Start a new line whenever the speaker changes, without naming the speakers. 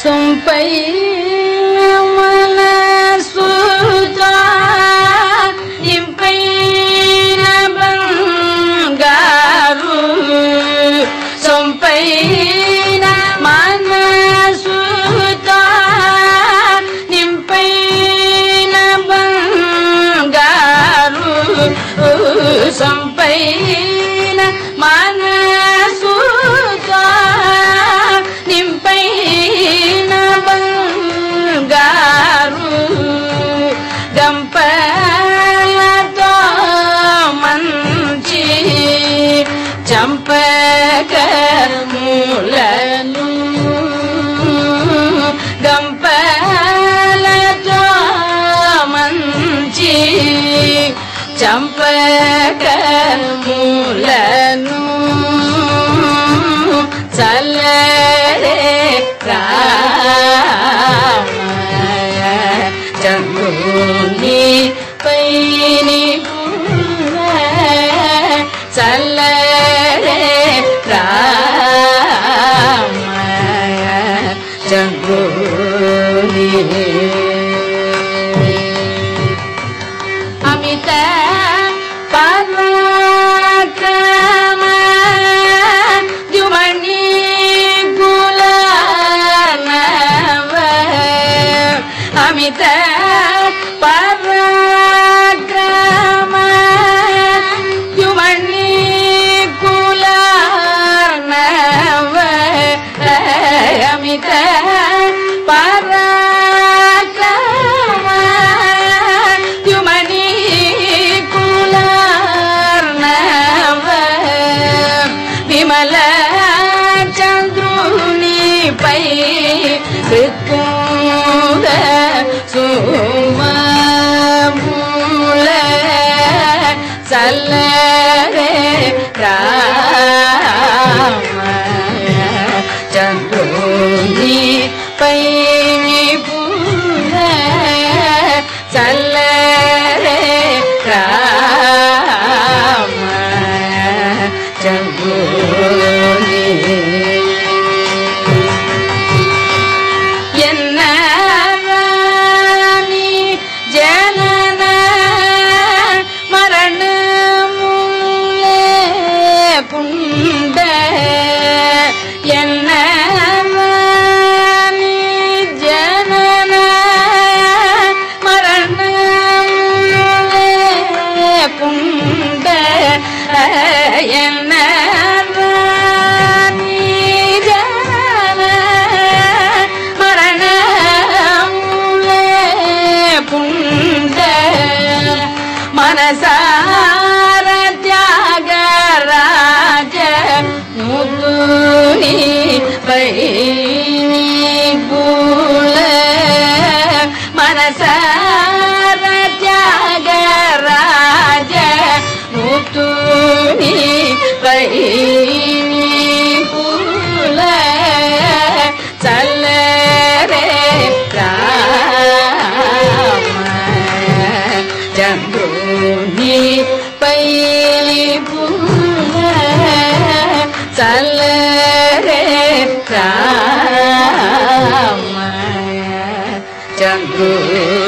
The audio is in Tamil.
சும்பை చంపకములను గంపలతో మంచి చంపకములను చల్లరే రామయ பராக்கிரம யுவணி குலார்ணவ அமித பராக்கிரம யுமணி குலார்ணவ விமல சந்திருணி பை கிருக்க மனசார தியாக ராஜ முத்துனி பை vậy cũng là lẽ để ra mà chẳng đủ ni bay li cũng là chẳng lẽ để ra mà chẳng đủ